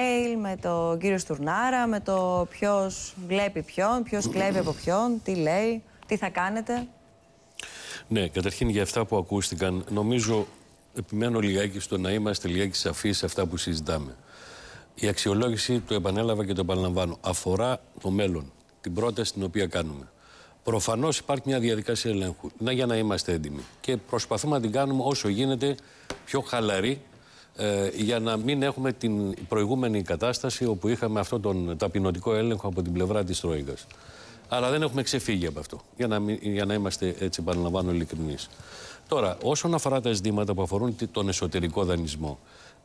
mail, με τον κύριος Στουρνάρα, με το ποιος βλέπει ποιον, ποιος κλέβει από ποιον, τι λέει, τι θα κάνετε. Ναι, καταρχήν για αυτά που ακούστηκαν, νομίζω επιμένω λιγάκι στο να είμαστε λιγάκι σαφείς σε αυτά που συζητάμε. Η αξιολόγηση, το επανέλαβα και το επαναλαμβάνω, αφορά το μέλλον, την πρόταση την οποία κάνουμε. Προφανώς υπάρχει μια διαδικασία ελέγχου. Να για να είμαστε έντιμοι. Και προσπαθούμε να την κάνουμε όσο γίνεται πιο χαλαρή ε, για να μην έχουμε την προηγούμενη κατάσταση όπου είχαμε αυτό τον ταπεινωτικό έλεγχο από την πλευρά της Τρόικας. Αλλά δεν έχουμε ξεφύγει από αυτό, για να, για να είμαστε έτσι, παραλαμβάνω, ειλικρινείς. Τώρα, όσον αφορά τα ζητήματα που αφορούν τον εσωτερικό δανεισμό,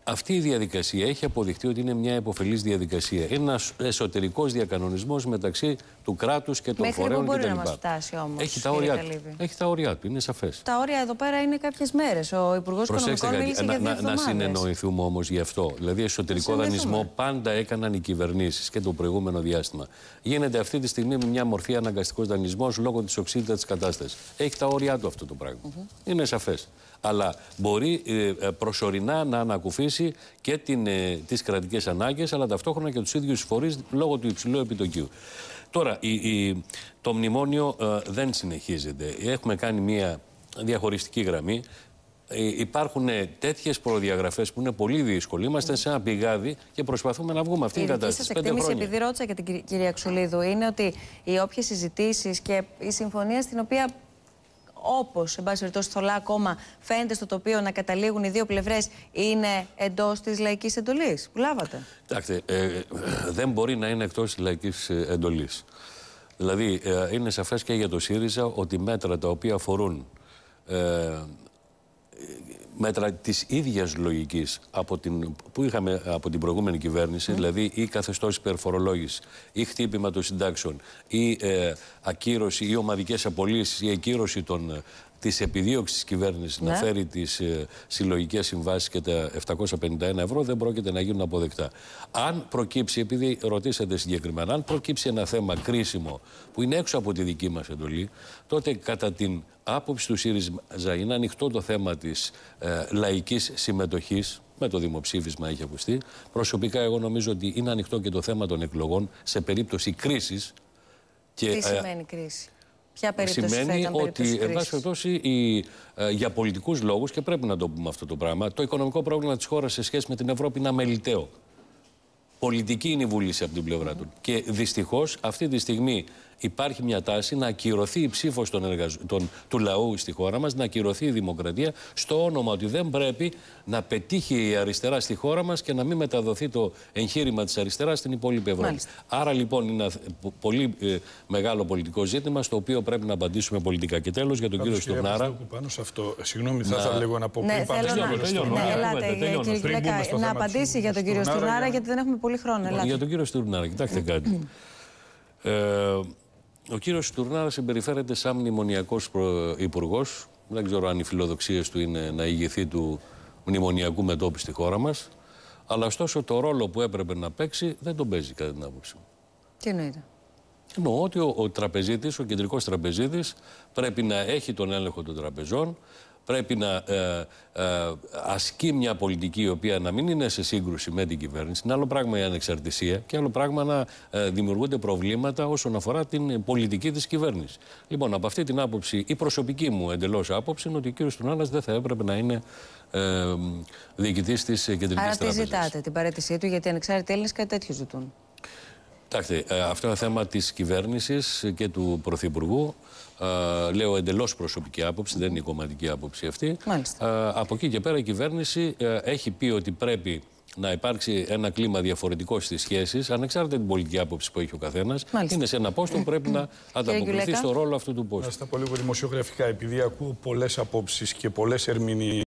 αυτή η διαδικασία έχει αποδειχτεί ότι είναι μια υποφελής διαδικασία. Είναι ένας εσωτερικός διακανονισμός μεταξύ του κράτους και των Μέχρι φορέων που μπορεί κτλ. να μας φτάσει όμως. Έχει τα όρια του. Έχει τα όρια του, είναι σαφές. Τα όρια εδώ πέρα είναι κάποιες μέρες. Ο Υπουργός Προσέξτε Οικονομικών κάτι, μίλησε να, για δύο να, να εβδομάδες. συνεννοηθούμε όμως γι' αυτό. Δηλαδή, εσωτερικό συνεννοηθούμε. δανεισμό πάντα έκαναν οι κυβερνήσεις και το προηγούμενο διάστημα. Γίνεται αυτή τη στιγμή με μια μορφή αναγκαστικός δανεισμός λόγω της οξύτητας της κατάστασης. Έχει τα όρια του αυτό το πράγμα. Είναι σαφές. Αλλά μπορεί ε, ε, προσωρινά να ανακουφίσει και την, ε, τις κρατικές ανάγκες, αλλά ταυτόχρονα και τους ίδιους φορείς λόγω του υψηλού επιτοκίου. Τώρα, η, η- το μνημόνιο ε, δεν συνεχίζεται. Έχουμε κάνει μια διαχωριστική γραμμή. Ε, υπάρχουν τέτοιες προδιαγραφές που είναι πολύ δύσκολε. Είμαστε σε ένα πηγάδι και προσπαθούμε να βγούμε αυτή Η την δική κατάσταση. σα Πέντε εκτίμηση, χρόνια. επειδή ρώτησα και την κυρι- κυρία Ξουλίδου, είναι ότι οι όποιες συζητήσεις και η συμφωνία στην οποία όπως, εν πάση περιπτώσει, θολά ακόμα φαίνεται στο τοπίο να καταλήγουν οι δύο πλευρές, είναι εντός της λαϊκής εντολής που λάβατε; Κοιτάξτε, ε, δεν μπορεί να είναι εκτός της λαϊκής ε, εντολής. Δηλαδή, ε, είναι σαφές και για το ΣΥΡΙΖΑ ότι μέτρα τα οποία αφορούν ε, μέτρα της ίδιας λογικής από την, που είχαμε από την προηγούμενη κυβέρνηση, δηλαδή ή καθεστώς υπερφορολόγησης, ή χτύπημα των συντάξεων, ή ε, ακύρωση ή ομαδικές απολύσεις, ή ακύρωση των, ε, της επιδίωξης της κυβέρνησης να Ναι. φέρει τις ε, συλλογικές συμβάσεις και τα 751 ευρώ δεν πρόκειται να γίνουν αποδεκτά. Αν προκύψει, επειδή ρωτήσατε συγκεκριμένα, αν προκύψει ένα θέμα κρίσιμο που είναι έξω από τη δική μας εντολή, τότε κατά την άποψη του ΣΥΡΙΖΑ είναι ανοιχτό το θέμα της ε, λαϊκής συμμετοχής με το δημοψήφισμα έχει ακουστεί. Προσωπικά εγώ νομίζω ότι είναι ανοιχτό και το θέμα των εκλογών σε περίπτωση κρίσης και, Τι ε, σημαίνει κρίση; Ποια περίπτωση θα σημαίνει ήταν ότι, περίπτωση εν πάση κρίσης. περιπτώσει, η, ε, για πολιτικούς λόγους, και πρέπει να το πούμε αυτό το πράγμα, το οικονομικό πρόβλημα της χώρας σε σχέση με την Ευρώπη είναι αμεληταίο. Πολιτική είναι η βούληση από την πλευρά του. Και δυστυχώς αυτή τη στιγμή υπάρχει μια τάση να ακυρωθεί η ψήφος των εργαζ... των... του λαού στη χώρα μας, να ακυρωθεί η δημοκρατία στο όνομα ότι δεν πρέπει να πετύχει η αριστερά στη χώρα μας και να μην μεταδοθεί το εγχείρημα της αριστεράς στην υπόλοιπη Ευρώπη. Μάλιστα. Άρα λοιπόν είναι ένα πο- πολύ ε, μεγάλο πολιτικό ζήτημα στο οποίο πρέπει να απαντήσουμε πολιτικά. Και τέλος για τον κύριο Πάντως, κυρία Στουρνάρα. Παπαδόπουλου, Πάνω σε αυτό, συγγνώμη, θα ήθελα λίγο να πω Ναι, πριν πάμε θέλω στον να. κύριο τελειώνω, Στουρνάρα. Ναι, τελειώνω. ελάτε, τελειώνω. κύριε Πριν μπούμε Κυλέκα, στο να θέμα του απαντήσει για τον κύριο Στουρνάρα, Στουρνάρα, για- γιατί δεν έχουμε πολύ χρόνο. Ελάτε. Για τον κύριο Στουρνάρα, κοιτάξτε κάτι. Ε, ο κύριος Στουρνάρα συμπεριφέρεται σαν μνημονιακός υπουργός. Δεν ξέρω αν οι φιλοδοξίες του είναι να ηγηθεί του μνημονιακού μετώπιση στη χώρα μας. Αλλά ωστόσο το ρόλο που έπρεπε να παίξει δεν τον παίζει κατά την άποψή μου. Τι εννοείται; Εννοώ ότι ο, ο τραπεζίτης, ο κεντρικός τραπεζίτης πρέπει να έχει τον έλεγχο των τραπεζών, πρέπει να ε, ε, ασκεί μια πολιτική η οποία να μην είναι σε σύγκρουση με την κυβέρνηση. Είναι άλλο πράγμα η ανεξαρτησία και άλλο πράγμα να ε, δημιουργούνται προβλήματα όσον αφορά την πολιτική της κυβέρνησης. Λοιπόν, από αυτή την άποψη, η προσωπική μου εντελώς άποψη είναι ότι ο κύριος Τουνάλας δεν θα έπρεπε να είναι ε, διοικητής της Κεντρικής Άρα τι Τράπεζας. ζητάτε, την παρέτησή του, γιατί οι ανεξάρτητοι Έλληνες κάτι τέτοιο ζητούν. Κοιτάξτε, ε, αυτό είναι θέμα της κυβέρνησης και του Πρωθυπουργού. Ε, λέω εντελώς προσωπική άποψη, δεν είναι η κομματική άποψη αυτή. Μάλιστα. Ε, από εκεί και πέρα η κυβέρνηση ε, έχει πει ότι πρέπει να υπάρξει ένα κλίμα διαφορετικό στις σχέσεις, ανεξάρτητα την πολιτική άποψη που έχει ο καθένας. Μάλιστα. Είναι σε ένα πόστο που πρέπει να ανταποκριθεί Γκουλέκα. στο ρόλο αυτού του Να πόστου. στα πω λίγο δημοσιογραφικά, επειδή ακούω πολλές απόψεις και πολλές ερμηνείες.